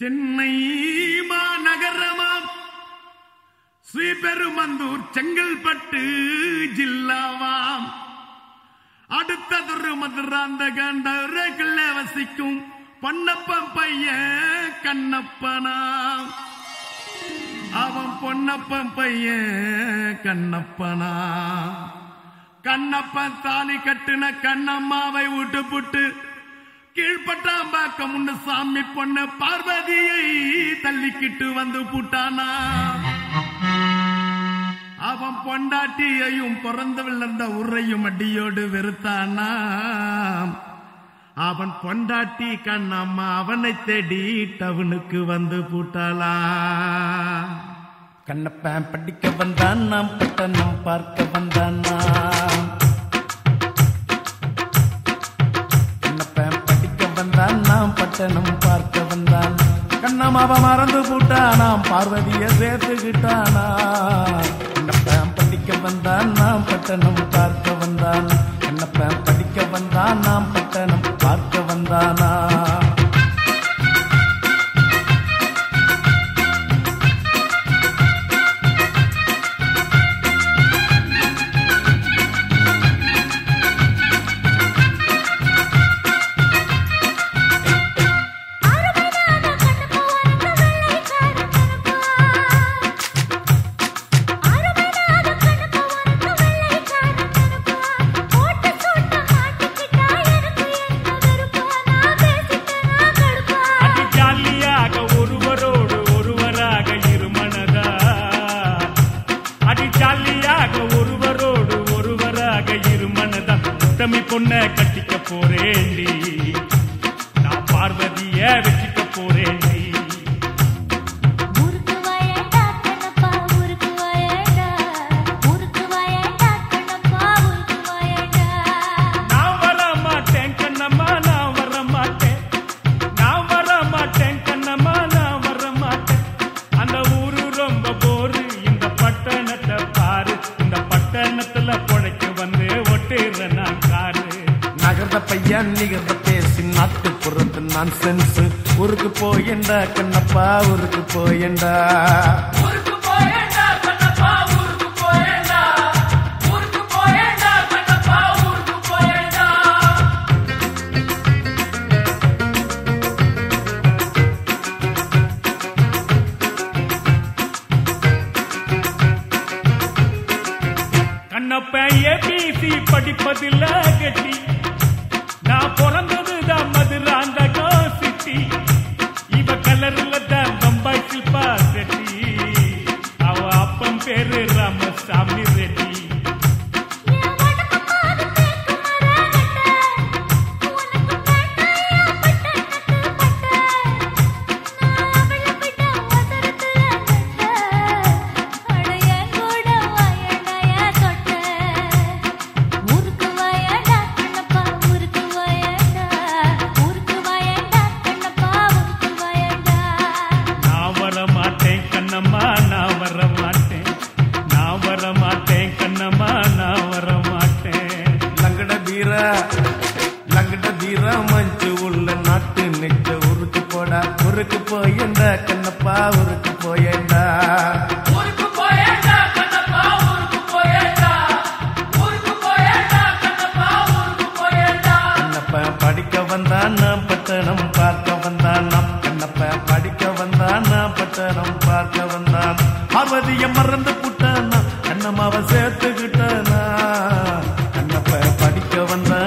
சென்னை மாநகரமாம். ஸ்ரீபெருமந்தூர் செங்கல்பட்டு ஜில்லாவாம். அடுத்ததொரு மதுராந்த கண்டவர்கள வசிக்கும் பொன்னப்பன் பையன் கண்ணப்பனாம். அவன் பொன்னப்பன் பையன் கண்ணப்பனா கண்ணப்பன் தாலி கட்டுன கண்ணம்மாவை விட்டு புட்டு கீழ்பட்டாம்பாக்கம் முன்னு சாமி பொண்ண பார்வதியை தள்ளிக்கிட்டு வந்து புட்டானா? அவன் பொண்டாட்டியையும் பிறந்து விழுந்த உரையும் அடியோடு வெறுத்தானா? அவன் பொண்டாட்டி கண்ணம்மா அவனை தேடி டவுனுக்கு வந்து பூட்டாளா? கண்ணப்பன் படிக்க வந்தான் நாம் பட்டணம் பார்க்க வந்தான். வந்தான் பட்டணம் பார்க்க வந்தான் கண்ணமாவ மறந்து போட்டானாம் பார்வதிய சேர்த்துக்கிட்டானா கண்ணப்பன் படிக்க வந்தான் நாம் பட்டணம் பார்க்க வந்தான். கண்ணப்பன் படிக்க வந்தான் நாம் ఉన్న కట్టిక పోరేండి. பையன் நிகழ்ந்த பேசி நாட்டு புறத்து நான் சென்ஸ் ஊருக்கு போயண்டா கண்ணப்பா ஊருக்கு போயண்டா. கண்ணப்ப ஏபிசி படிப்பதில்ல கட்டி நான் பிறந்ததுதான் தான் சிட்டி இவ கலர்ல ஊருக்கு போயண்டா கண்ணப்பா ஊருக்கு போயண்டா படிக்க வந்தான் நான் பட்டணம் பார்க்க வந்தான். நம் கண்ணப்ப படிக்க வந்தான் நான் பட்டணம் பார்க்க வந்தான். அவதிய மறந்து புட்டானா கண்ணம்மாவை சேர்த்துக்கிட்டானா. கண்ணப்ப படிக்க வந்தான்